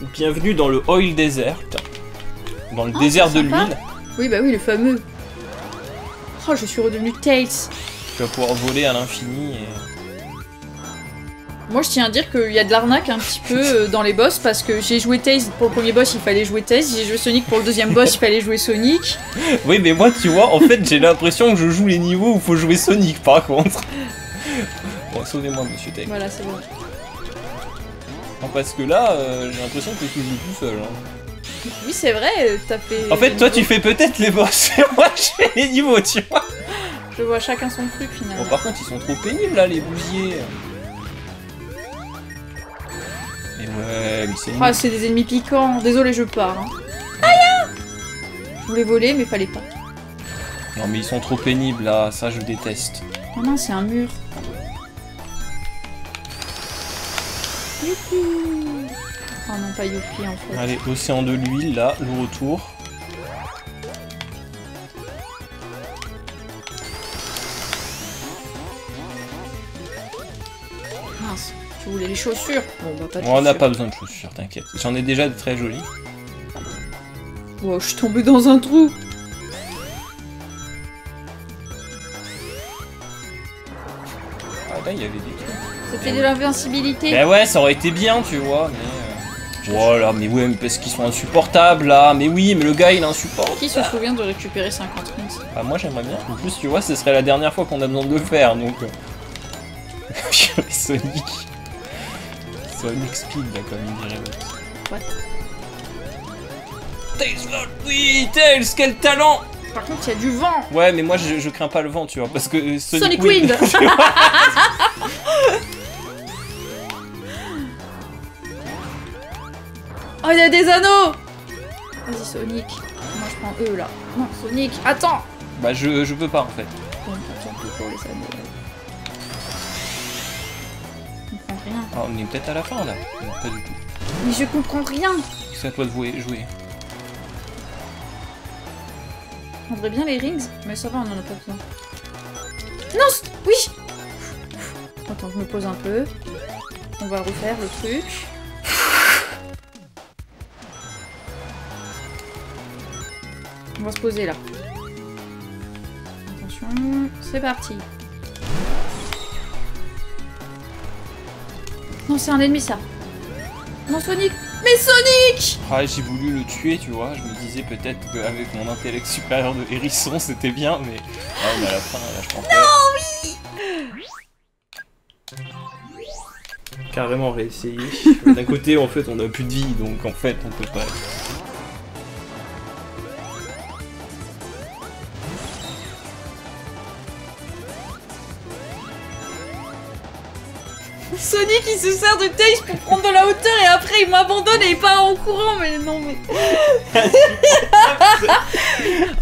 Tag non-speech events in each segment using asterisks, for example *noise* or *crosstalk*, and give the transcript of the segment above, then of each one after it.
Bienvenue dans le Oil Desert. Dans le Ah, désert de l'huile. Oui, bah oui, le fameux. Oh, je suis redevenue Tails. Tu vas pouvoir voler à l'infini et... Moi, je tiens à dire qu'il y a de l'arnaque un petit peu euh, dans les boss parce que j'ai joué Tails pour le premier boss, il fallait jouer Tails. J'ai joué Sonic pour le deuxième boss, il fallait jouer Sonic. *laughs* Oui, mais moi, tu vois, en fait, j'ai l'impression que je joue les niveaux où faut jouer Sonic, par contre. Bon, sauvez-moi, monsieur Tech. Voilà, c'est bon. Non, parce que là, euh, j'ai l'impression que tu joues tout seul. hein. Oui, c'est vrai, euh, t'as fait. En fait, toi, tu fais peut-être les boss, *laughs* et moi, je fais les niveaux, tu vois. Je vois chacun son truc finalement. Bon, par contre, ils sont trop pénibles, là, les bousiers. Mais ouais, mais c'est Ah, c'est des ennemis piquants. Désolé, je pars. Hein. Aïe Je voulais voler, mais fallait pas. Non, mais ils sont trop pénibles, là. Ça, je déteste. Oh non, c'est un mur. Youpi Oh non, pas Youpi en fait. Allez, océan de l'huile, là, le retour. Mince, tu voulais les chaussures Bon, bah pas de Bon, on n'a pas besoin de chaussures, t'inquiète. J'en ai déjà de très jolies. Wow, je suis tombée dans un trou C'était de l'invincibilité Mais ouais, ça aurait été bien, tu vois, mais... euh, Voilà, mais ouais, mais parce qu'ils sont insupportables, là. Mais oui, mais le gars, il est insupportable. Qui se souvient de récupérer 50 rings Bah, moi, j'aimerais bien. En plus, tu vois, ce serait la dernière fois qu'on a besoin de le faire, donc... euh. *laughs* Sonic. Sonic Speed, là, comme il dirait. What Tails, oui, Tails, quel talent Par contre, il y a du vent Ouais, mais moi, je, je crains pas le vent, tu vois, parce que euh, Sonic, Sonic Wind *laughs* Oh, il y a des anneaux Vas-y, Sonic. Moi, je prends eux, là. Non, Sonic, attends Bah, je, je peux pas, en fait. Bon, attends, pour les anneaux. Je comprends rien. Ah, on est peut-être à la fin, là. Non, pas du tout. Mais je comprends rien C'est à toi de jouer. jouer. On voudrait bien les rings, mais ça va, on en a pas besoin. Non Oui Attends, je me pose un peu. On va refaire le truc. On va se poser là. Attention, c'est parti. Non, c'est un ennemi ça. Non, Sonic Mais Sonic Ah, j'ai voulu le tuer, tu vois. Je me disais peut-être qu'avec mon intellect supérieur de hérisson, c'était bien, mais. Ah, mais à la fin, là, je pense Non, oui Carrément réessayer. *laughs* D'un côté, en fait, on a plus de vie, donc en fait, on peut pas. Il se sert de Tails pour prendre de la hauteur et après il m'abandonne et il part en courant mais non mais...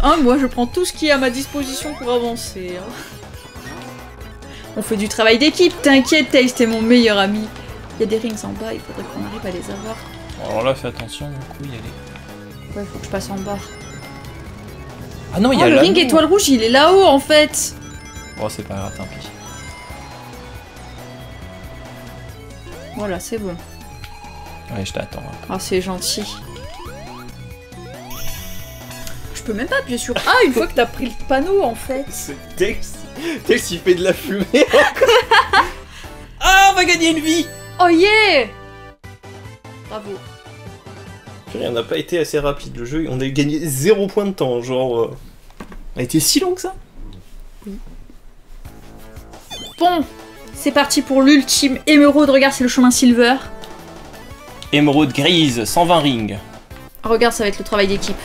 Hein, *laughs* moi je prends tout ce qui est à ma disposition pour avancer. hein. On fait du travail d'équipe, t'inquiète Tails, t'es mon meilleur ami. Il y a des rings en bas, il faudrait qu'on arrive à les avoir. Alors là, fais attention, du coup, il y a les. Ouais, faut que je passe en bas. Ah non, il y Oh, a le ring l'anneau. étoile rouge il est là-haut en fait Bon, c'est pas grave, tant pis. Voilà, c'est bon. Ouais, je t'attends. hein. Ah, c'est gentil. Je peux même pas appuyer sur A une fois que t'as pris le panneau en fait. C'est Tex. Tex, il fait de la fumée *laughs* Ah, on va gagner une vie Oh yeah Bravo. On n'a pas été assez rapide. Le jeu, on a gagné zéro point de temps. Genre. euh, A été si long que ça? Bon, c'est parti pour l'ultime émeraude. Regarde, c'est le chemin silver. Émeraude grise, 120 rings. Regarde, ça va être le travail d'équipe.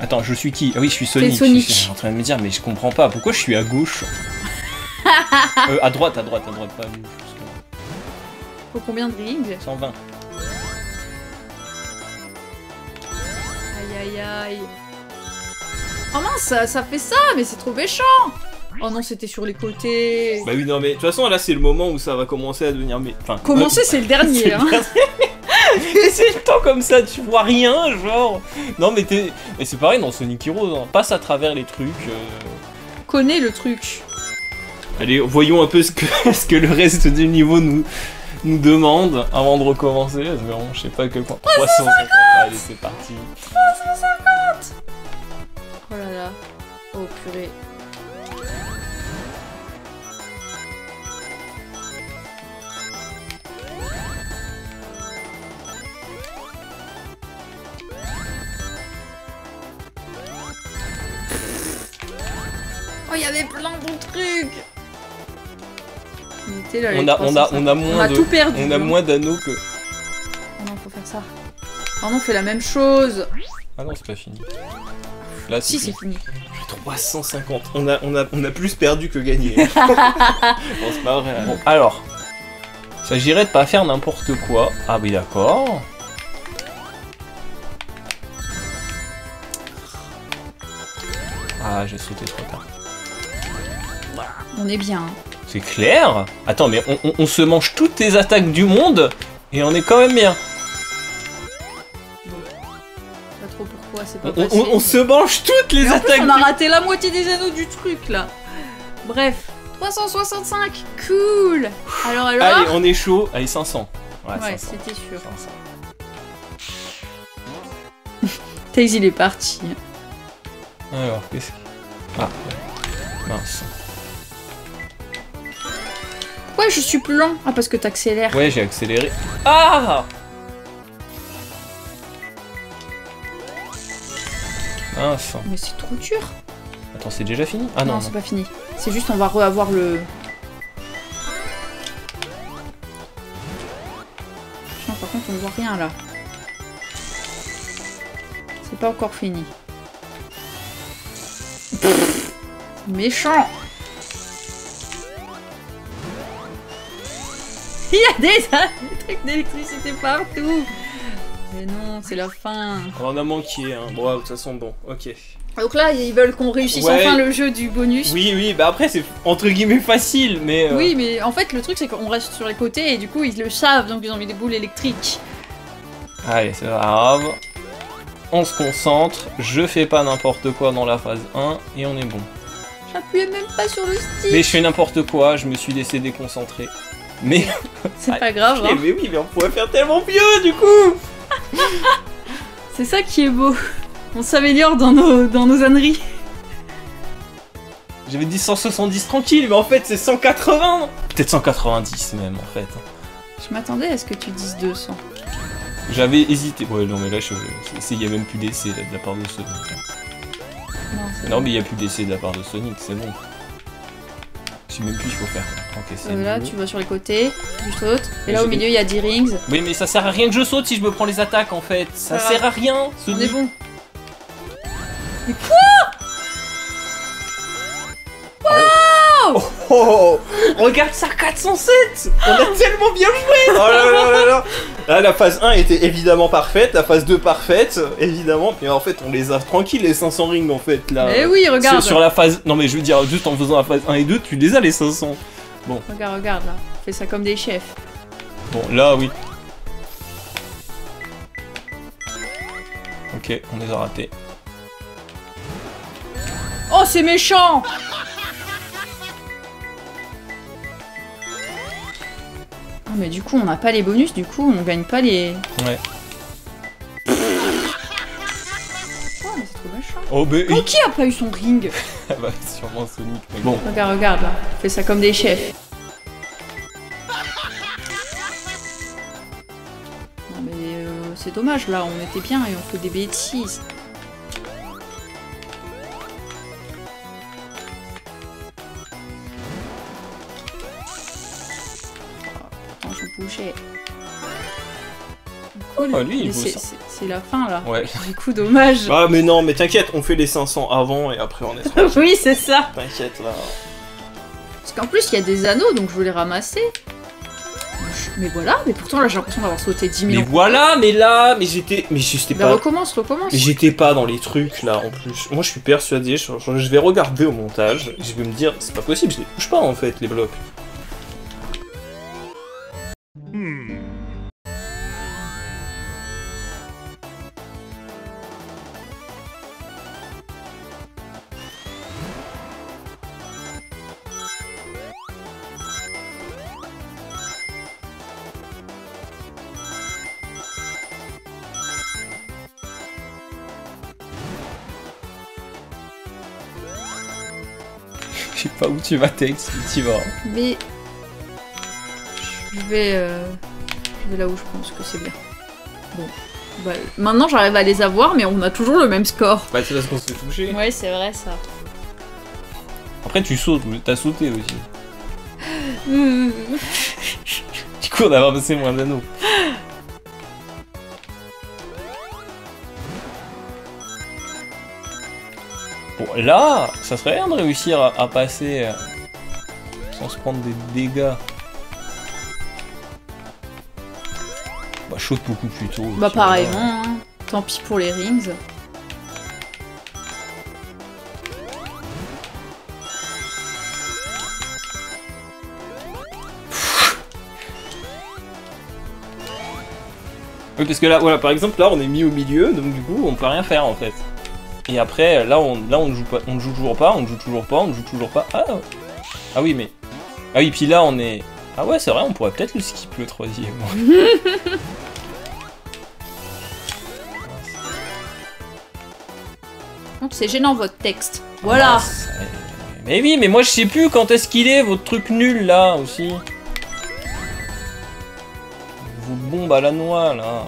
Attends, je suis qui? Ah oui, je suis Sonic. Sonic. Je suis en train de me dire, mais je comprends pas. Pourquoi je suis à gauche? *laughs* Euh, À droite, à droite, à droite, pas à gauche. Faut combien de rings? 120. Aïe aïe aïe. Oh mince, ça, ça fait ça, mais c'est trop méchant. Oh non, c'était sur les côtés. Bah oui, non, mais de toute façon, là, c'est le moment où ça va commencer à devenir. Mais... Enfin, Commencer, c'est le *laughs* dernier. C'est Hein. *laughs* Mais c'est le temps comme ça, tu vois rien, genre. Non, mais t'es. Mais c'est pareil dans Sonic Heroes, hein. passe à travers les trucs. euh. Connais le truc. Allez, voyons un peu ce que, *laughs* ce que le reste du niveau nous, nous demande avant de recommencer. Espérons, je sais pas à quel point. 350 Allez, c'est parti. Oh là là. Oh purée. Oh, il y avait plein de trucs. On là, a, on a, on a 350. moins On a de. tout perdu. On a hein. moins d'anneaux que. Oh non, faut faire ça. Oh non, on fait la même chose. Ah non, c'est pas fini. Là, Si, c'est fini. 350. On a, on, a, on a plus perdu que gagné. *laughs* bon, c'est pas vrai. Bon, alors. Il s'agirait de pas faire n'importe quoi. Ah oui, d'accord. Ah, j'ai sauté trop tard. On est bien. hein. C'est clair Attends, mais on, on- on se mange toutes les attaques du monde et on est quand même bien. Pas On, on- passé. on se mange toutes les Mais en plus, attaques on a raté la moitié des anneaux du truc là. Bref, 365, cool. Alors alors. Allez, on est chaud. Allez, 500. Ouais, ouais, 500. c'était sûr. 500. *laughs* Taze il est parti. Alors, qu'est-ce que... Ah, mince. Pourquoi je suis plus lent Ah parce que t'accélères. Ouais, j'ai accéléré. Ah Mince. Mais c'est trop dur. Attends, c'est déjà fini? Ah non, non, non. c'est pas fini. C'est juste on va reavoir le. Non, par contre on voit rien là. C'est pas encore fini. Pff, *laughs* Méchant. Il y a des, *laughs* des trucs d'électricité partout. Mais non, c'est la fin. On en a manqué, hein. Bon, de toute façon, bon, ok. Donc là, ils veulent qu'on réussisse Ouais. enfin le jeu du bonus. Oui, oui, bah après, c'est entre guillemets facile, mais... euh, Oui, mais en fait, le truc, c'est qu'on reste sur les côtés et du coup, ils le savent, donc ils ont mis des boules électriques. Allez, c'est grave. On se concentre, je fais pas n'importe quoi dans la phase 1, et on est bon. J'appuyais même pas sur le stick. Mais je fais n'importe quoi, je me suis laissé déconcentrer. Mais... *laughs* C'est pas grave, *laughs* Eh, hein. mais oui, mais on pourrait faire tellement mieux, du coup *laughs* c'est ça qui est beau. On s'améliore dans nos, dans nos âneries. J'avais dit 170 tranquille, mais en fait, c'est 180 Peut-être 190 même, en fait. Je m'attendais à ce que tu dises 200. J'avais hésité. Ouais, non, mais là, je... il y a même plus d'essai de la part de Sonic. Non, mais il y a plus d'essai de la part de Sonic, c'est bon. Je sais même plus, il faut faire. Euh, là, tu vas sur les côtés, tu sautes. Et Et là, au milieu, il y a 10 rings. Oui, mais ça sert à rien que je saute si je me prends les attaques, en fait. Ça Ça sert à rien, On est bon. Oh, oh, oh. Regarde ça, 407 On a tellement bien joué Oh là là là là Là, la phase 1 était évidemment parfaite, la phase 2 parfaite, évidemment, puis en fait, on les a tranquilles, les 500 rings, en fait, là. Eh oui, regarde. Sur, sur la phase. Non, mais je veux dire, juste en faisant la phase 1 et 2, tu les as les 500. Regarde, regarde là. Fais ça comme des chefs. Bon, là, oui. Ok, on les a ratés. Oh, c'est méchant Ah, mais du coup, on n'a pas les bonus, du coup, on gagne pas les. Ouais. Oh, mais c'est trop méchant. Oh, mais. Oh, qui a pas eu son ring *laughs* bah, sûrement Sonic. mais Bon, Regarde, regarde là. Fais ça comme des chefs. Non, mais euh, c'est dommage là, on était bien et on fait des bêtises. Cool. Oh, lui, il Mais c'est- la fin là. ouais. *laughs* Du coup, dommage. Ah, mais non, mais t'inquiète, on fait les 500 avant et après on est *laughs* oui, c'est ça. T'inquiète, là. Parce qu'en plus, il y a des anneaux, donc je les ramasser. Mais voilà, mais pourtant là j'ai l'impression d'avoir sauté 10 Mais 000 voilà, mais là, mais j'étais. Mais j'étais Bah pas. recommence, recommence. Mais j'étais pas dans les trucs là en plus. Moi je suis persuadé, je, je- je vais regarder au montage, je vais me dire c'est pas possible, je les touche pas en fait les blocs. Sais pas où tu vas, Tex, tu vas. Mais. Je vais. euh, Je vais là où je pense que c'est bien. Bon. Bah, maintenant j'arrive à les avoir, mais on a toujours le même score. Bah, c'est parce qu'on se fait toucher. Ouais, c'est vrai ça. Après, tu sautes, t'as sauté aussi. *laughs* Mmh. Du coup, on a ramassé moins d'anneaux. Là, ça serait bien de réussir à, à passer euh, sans se prendre des dégâts. Bah, chaude beaucoup plus tôt. Bah, vois. pareillement, hein. Tant pis pour les rings. Oui, parce que là, voilà, par exemple, là, on est mis au milieu, donc du coup, on peut rien faire en fait. Et après, là, on, là, on ne joue pas, on ne joue toujours pas, on ne joue toujours pas, on ne joue toujours pas. Ah, ah oui, mais ah oui, puis là, on est. Ah ouais, c'est vrai, on pourrait peut-être le skip le troisième. Donc *laughs* c'est gênant votre texte. Voilà. Ouais. Mais oui, mais moi je sais plus quand est-ce qu'il est, votre truc nul là aussi. Vos bombes à la noix là.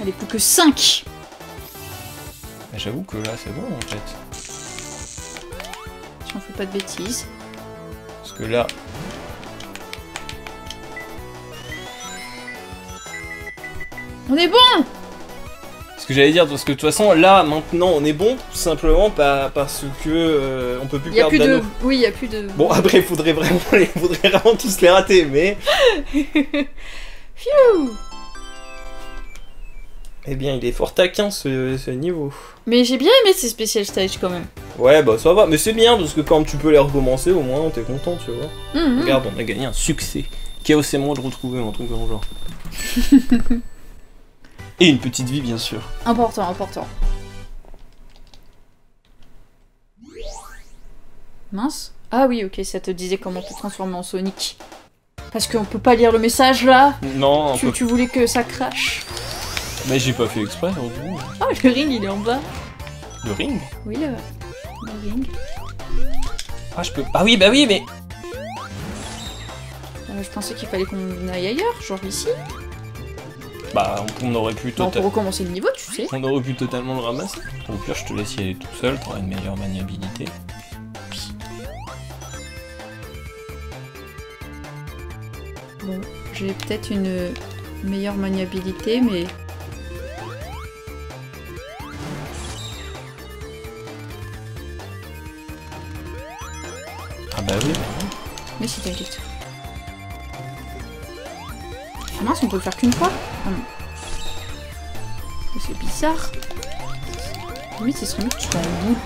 Allez, plus que 5 Mais J'avoue que là c'est bon en fait. Si on fait pas de bêtises. Parce que là. On est bon Ce que j'allais dire, parce que de toute façon là, maintenant. on est bon, tout simplement pas parce que euh, on peut plus Il y a perdre plus de... Oui, il y a plus de... Bon, après, il faudrait vraiment, les... *laughs* faudrait vraiment tous les rater, mais. *laughs* Phew Eh bien, il est fort taquin ce, ce niveau. Mais j'ai bien aimé ces special stage quand même. Ouais, bah ça va, mais c'est bien parce que quand tu peux les recommencer, au moins t'es content, tu vois. Mhm. Regarde, on a gagné un succès. Chaos et moi de retrouver un truc dans le genre. *laughs* et une petite vie, bien sûr. Important, important. Mince. Ah oui, ok, ça te disait comment te transformer en Sonic. Parce qu'on peut pas lire le message là. Non, on Tu, peut- tu voulais que ça crache. Mais j'ai pas fait exprès, heureusement. Ah, le ring il est en bas. Le ring? Oui, le, le ring. Ah, je peux. Ah oui, bah oui, mais. Euh, je pensais qu'il fallait qu'on aille ailleurs, genre ici. Bah, on, on aurait pu Non, tota- pour recommencer le niveau, tu sais. On aurait pu totalement le ramasser. Au pire, je te laisse y aller tout seul, t'auras une meilleure maniabilité. Bon, j'ai peut-être une meilleure maniabilité, mais. Ah bah oui. Mais si t'inquiète. Ah mince, on peut le faire qu'une fois Ah C'est bizarre. Limite, c'est serait mieux que tu sois en boule.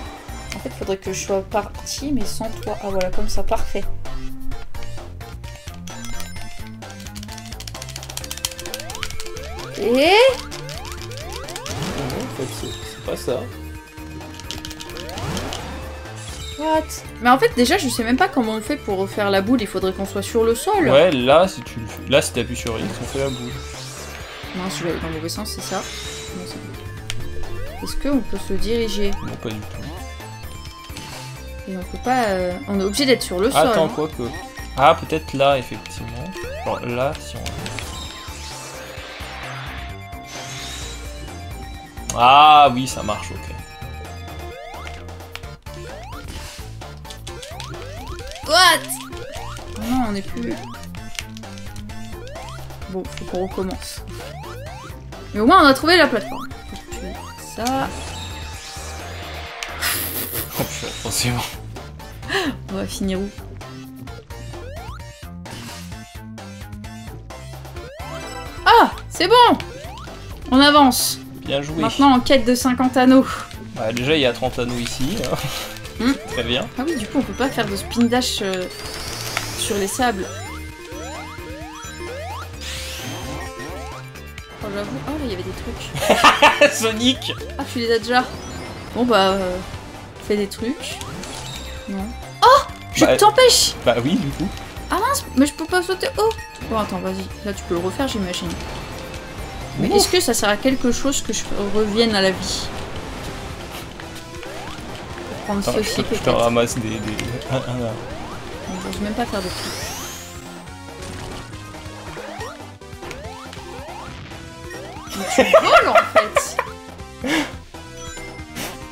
En fait, faudrait que je sois partie, mais sans toi. Ah voilà, comme ça, parfait. Et Non, en fait, c'est- c'est pas ça. What Mais en fait, déjà, je sais même pas comment on fait pour refaire la boule. Il faudrait qu'on soit sur le sol. Ouais, là, si tu Là, si t'appuies sur X, on fait la boule. Mince, je vais aller dans le mauvais sens, c'est ça Non. Est-ce qu'on peut se diriger? Non, pas du tout. Et on peut pas. euh, On est obligé d'être sur le sol. Attends, hein. quoi que. Ah, peut-être là, effectivement. Genre là, si on. Ah oui, ça marche, ok. What? Oh non, on est plus. Bon, faut qu'on recommence. Mais au moins, on a trouvé la plateforme. Ça. Oh, putain, attention. On va finir où? Ah C'est bon On avance. Bien joué. Maintenant en quête de 50 anneaux. Bah, déjà, il y a 30 anneaux ici. hein. Hmm. Très bien. Ah oui, du coup, on peut pas faire de spin dash euh, sur les sables. Oh, j'avoue. Oh, là, il y avait des trucs. *laughs* Sonic Ah, tu les as déjà Bon, bah. Euh, fais des trucs. Non. Oh Je Bah, t'empêche Bah oui, du coup. Ah mince, mais je peux pas sauter. Oh Bon, attends, vas-y. Là, tu peux le refaire, j'imagine. Mais est-ce que ça sert à quelque chose que je revienne à la vie? Prendre Attends, je, te- je te peut-être. ramasse des. des... un- un- un. J'ose même pas faire de trucs. Tu voles en fait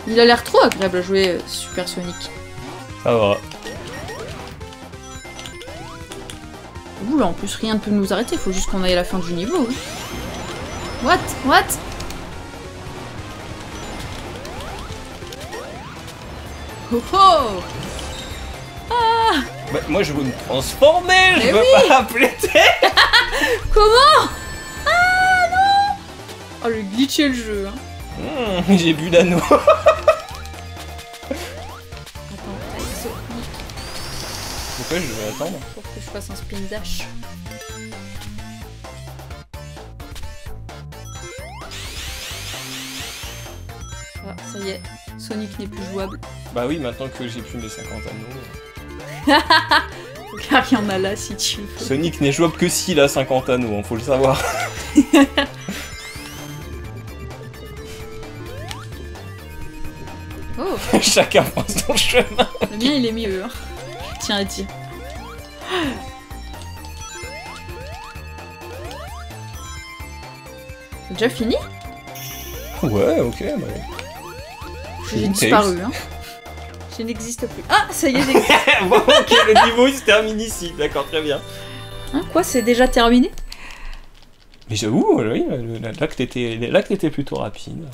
Il a l'air trop agréable à jouer euh, Super Sonic. Ça va. Ouh là en plus rien ne peut nous arrêter, faut juste qu'on aille à la fin du niveau. hein. What? What? Oh oh Bah, moi, je veux me transformer, je veux oui. pas appeler *laughs* Comment? Ah non Oh le glitché le jeu hein. Hmm, J'ai bu l'anneau. *laughs* Attends, allez, Pourquoi je vais attendre? Pour que je fasse un spin dash. Ah, ça y est, Sonic n'est plus jouable. Bah oui, maintenant que j'ai plus mes 50 anneaux. Car il y en a là si tu veux. Sonic n'est jouable que s'il a 50 anneaux, hein, faut le savoir. *laughs* Oh, *laughs* Chacun prend son chemin. le mien il est mieux. Hein. Tiens à dire. C'est déjà fini? Ouais, ok, bah. J'ai disparu. Hein. Je n'existe plus. Ah, ça y est, *laughs* bon, ok, le niveau il se termine ici, d'accord, très bien. Hein, quoi, c'est déjà terminé? Mais j'avoue, oui, que t'étais plutôt rapide.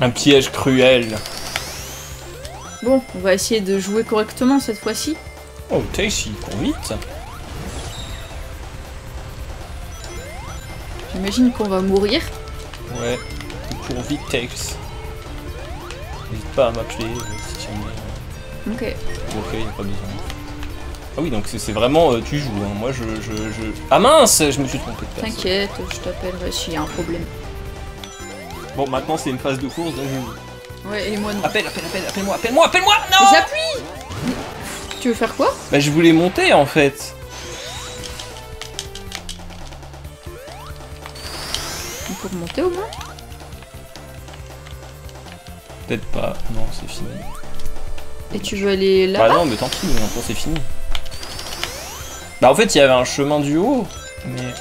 Un piège cruel. Bon, on va essayer de jouer correctement cette fois-ci. Oh, il court vite. J'imagine qu'on va mourir. Ouais, il court vite, Tails. N'hésite pas à m'appeler euh, si jamais. Ok. euh, Ok, y a pas besoin. Ah oui, donc c'est c'est vraiment euh, tu joues. hein. Moi, je, je, je. Ah mince, je me suis trompé de personne. T'inquiète, je t'appellerai s'il y a un problème. Bon, maintenant c'est une phase de course, donc je joue. Ouais, et moi non. Appelle, appelle, appelle, appelle-moi, appelle-moi, appelle-moi Non J'appuie Tu veux faire quoi? Bah, je voulais monter en fait. Remonter au moins Peut-être pas. Non, c'est fini. Et tu veux aller Bah là-bas non, mais tant pis, maintenant c'est fini. Bah en fait, il y avait un chemin du haut, mais...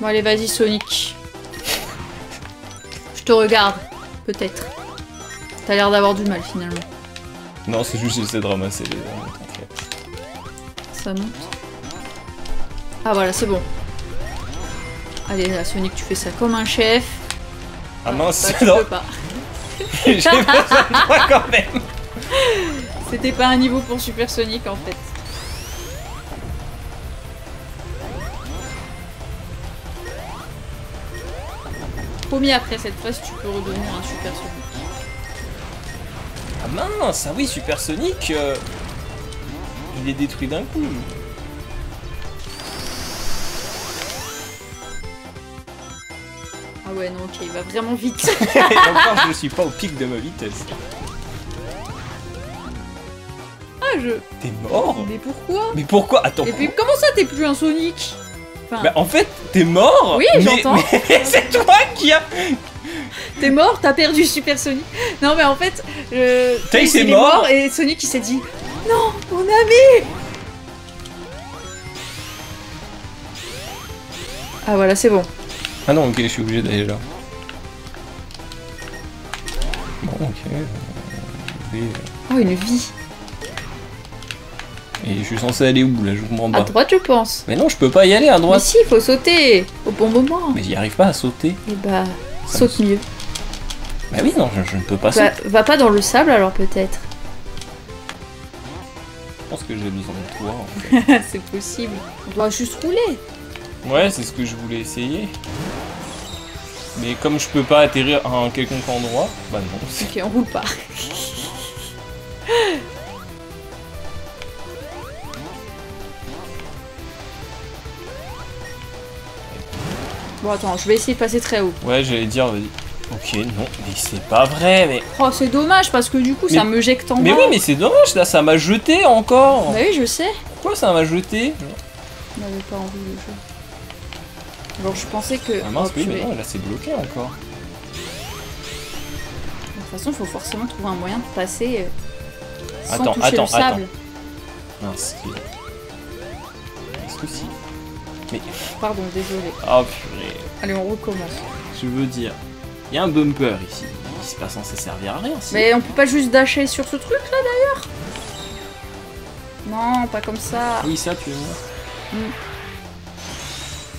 Bon allez, vas-y Sonic. Je te regarde, peut-être. T'as l'air d'avoir du mal finalement. Non, c'est juste j'essaie de ramasser les armes. Ça monte. Ah voilà, c'est bon. Allez là, Sonic, tu fais ça comme un chef. Ah mince, Bah, tu *laughs* non, peux pas. *laughs* j'ai besoin de toi quand même C'était pas un niveau pour Super Sonic en fait. Promis après cette phase, tu peux redevenir un Super Sonic. Ah mince, ah oui, Super Sonic, euh, il est détruit d'un coup. Ouais, non, ok, il va vraiment vite. *laughs* Encore, je suis pas au pic de ma vitesse. ah, je. T'es mort? Mais pourquoi? Mais pourquoi? Attends. Et puis comment ça, t'es plus un Sonic? Enfin, Bah en fait, t'es mort Oui, j'entends. mais *laughs* c'est toi qui a... *laughs* t'es mort, t'as perdu Super Sonic. Non, mais en fait, euh, Tails il est mort. et Sonic il s'est dit Non, mon ami Ah voilà, c'est bon. Ah non, ok, je suis obligé d'aller là. Bon, ok. euh, Oh, une vie. Et je suis censé aller où là Je comprends À pas. droite, je pense. Mais non, je peux pas y aller à Mais droite. si, il faut sauter au bon moment. Mais j'y arrive pas à sauter. Et bah, Ça saute mieux. Bah oui, non, je, je ne peux pas sauter. va pas dans le sable alors peut-être. Je pense que j'ai besoin de toi. en *laughs* fait. c'est possible. On doit juste rouler. Ouais, c'est ce que je voulais essayer. Mais comme je peux pas atterrir à un quelconque endroit, bah non. c'est- *laughs* Ok, on roule pas. Bon, attends, je vais essayer de passer très haut. Ouais, j'allais dire, vas-y. Ok, non, mais c'est pas vrai, mais... Oh, c'est dommage parce que du coup, ça me jette en Mais bas. oui, mais c'est dommage, là, ça m'a jeté encore Bah oui, je sais. Pourquoi ça m'a jeté? On n'avait pas envie de jouer. Alors je pensais que. Ah mince, oh, oui, mais non, là, c'est bloqué encore. De toute façon, il faut forcément trouver un moyen de passer euh, sans Attends, toucher attends, le sable. Mince, il- Est-ce que si Pardon, désolé. Oh purée, Allez, on recommence. je veux dire... Il y a un bumper ici, c'est pas censé servir à rien, si. Mais on peut pas juste dasher sur ce truc là d'ailleurs? Non, pas comme ça. Oui, ça, tu veux voir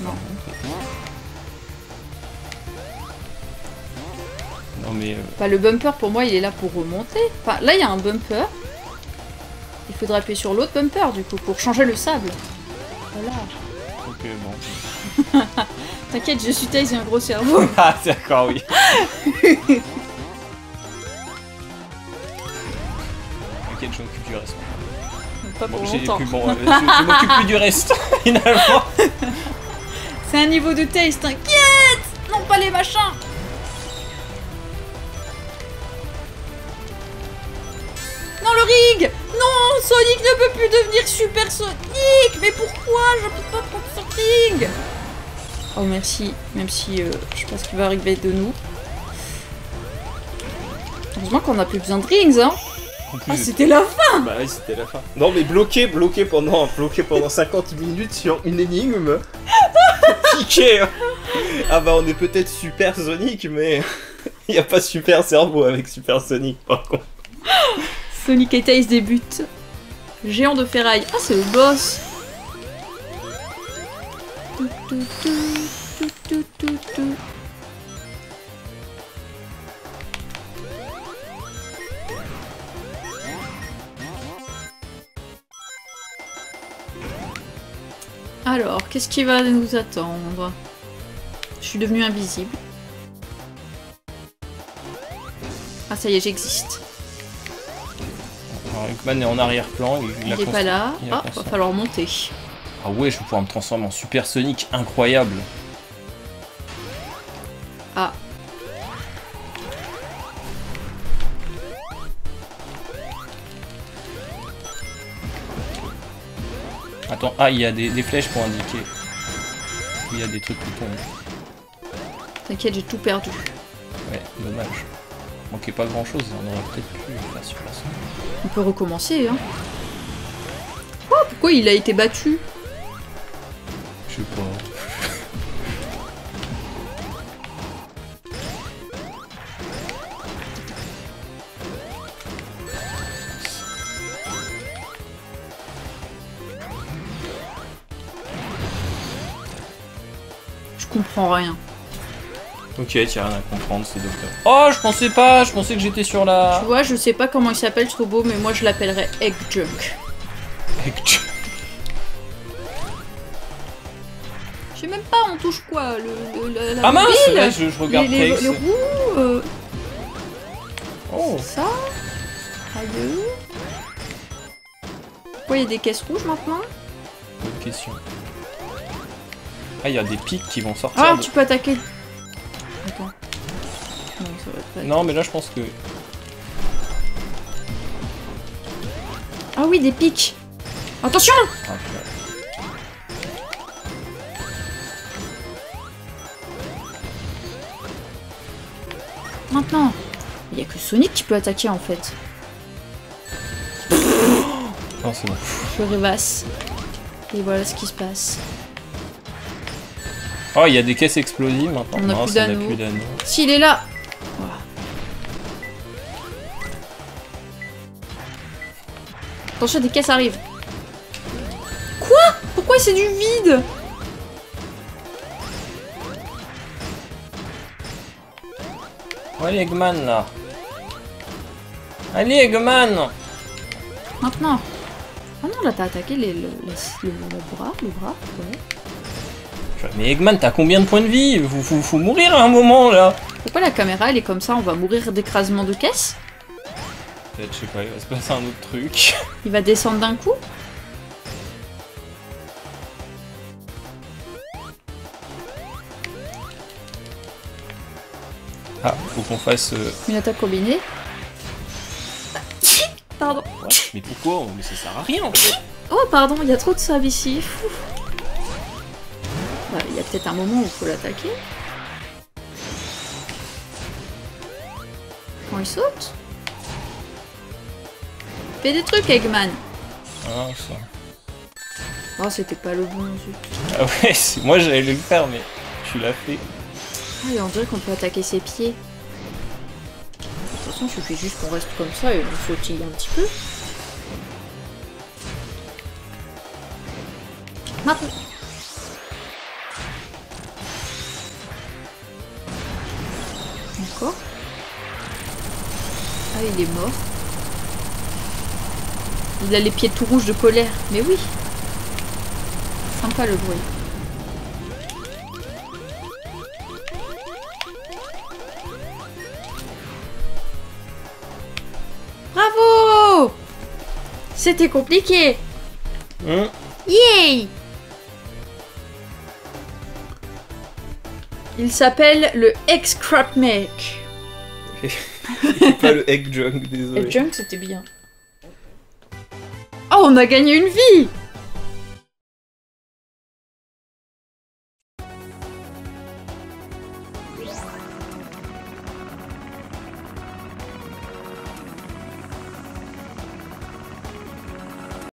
Non. Mais... euh, Bah, le bumper pour moi il est là pour remonter. Enfin, là il y a un bumper. Il faudra appuyer sur l'autre bumper du coup pour changer le sable. Voilà. ok, bon. *laughs* T'inquiète, je suis taille, j'ai un gros cerveau. *laughs* Ah, d'accord, oui. *laughs* T'inquiète, je m'occupe du reste. pas Bon, pour j'ai longtemps. plus bon, euh, je, je m'occupe plus du reste, finalement. C'est un niveau de taste, t'inquiète Non, pas les machins rig Non, Sonic ne peut plus devenir Super Sonic Mais pourquoi Je peux pas prendre ce ring Oh, merci. Même si euh, je sais pas ce qui va arriver de nous. Heureusement qu'on a plus besoin de rings, hein Ah, c'était la fin Bah oui, c'était la fin. Non, mais bloqué, bloqué pendant, bloqué pendant 50 *laughs* minutes sur une énigme. *laughs* Piqué hein. Ah bah on est peut-être super Sonic, mais *laughs* il n'y a pas super cerveau avec super Sonic par contre. Sonic et Tails débutent. Géant de ferraille. Ah, c'est le boss. Alors, qu'est-ce qui va nous attendre? Je suis devenue invisible. Ah, ça y est, j'existe. Alors, est en arrière-plan. Il, Il a est pas là. il Ah, va falloir monter. Ah ouais, je vais pouvoir me transformer en Super Sonic, incroyable. Ah. Attends, ah, il y a des, des flèches pour indiquer. Il y a des trucs qui tombent. T'inquiète, j'ai tout perdu. Ouais, dommage. Manquait pas grand chose, on aurait peut-être pu faire sur la. On peut recommencer, hein. Oh, pourquoi il a été battu Je sais pas. Je comprends rien. Ok, t'as rien à comprendre, c'est docteur. Oh, je pensais pas, je pensais que j'étais sur la. Tu vois, je sais pas comment il s'appelle ce robot, mais moi je l'appellerais Egg Junk. Je sais même pas, on touche quoi le, le- la, la Ah mince, ouais, je, je regarde les, les, les roues euh, Oh, Ça Aïe. Pourquoi il y a des caisses rouges maintenant? Bonne question. Ah, il y a des pics qui vont sortir. Ah, de- tu peux attaquer. Attends. Non, ça va pas. Non, mais là, je pense que. Ah oui, des pics. Attention Ah. Maintenant. Il y a que Sonic qui peut attaquer en fait. Non, c'est bon. Je rêvasse. Et voilà ce qui se passe. Oh, il y a des caisses explosives maintenant. On a Non, plus d'anneaux. S'il est là Voilà. Attention, des caisses arrivent. Quoi? Pourquoi c'est du vide? Allez, Eggman, là. Allez, Eggman Maintenant. Ah non, là t'as attaqué les- le, le- le- le bras, le bras. ouais. Mais Eggman, t'as combien de points de vie faut, faut, faut mourir à un moment, là Pourquoi la caméra elle est comme ça On va mourir d'écrasement de caisse Peut-être, je sais pas, il va se passer un autre truc. *laughs* Il va descendre d'un coup Ah, faut qu'on fasse. euh, Une attaque combinée. Pardon. ouais, mais pourquoi Mais ça sert à rien en fait. Oh, pardon, il y a trop de sable ici. Fou. Il y a peut-être un moment où il faut l'attaquer. Quand il saute Fais des trucs, Eggman. Ah, ça. Oh, c'était pas le bon zut. Ah ouais, *laughs* moi j'allais le faire, mais tu l'as fait. Ah, et on dirait qu'on peut attaquer ses pieds. De toute façon, il suffit juste qu'on reste comme ça et on sautille un petit peu. Maintenant. Ah, il est mort. Il a les pieds tout rouges de colère. Mais oui. Sympa le bruit. Bravo C'était compliqué Hum, Yay Il s'appelle le X-Crap Mech. *laughs* pas le egg junk, désolé. Junk, c'était bien. Oh, on a gagné une vie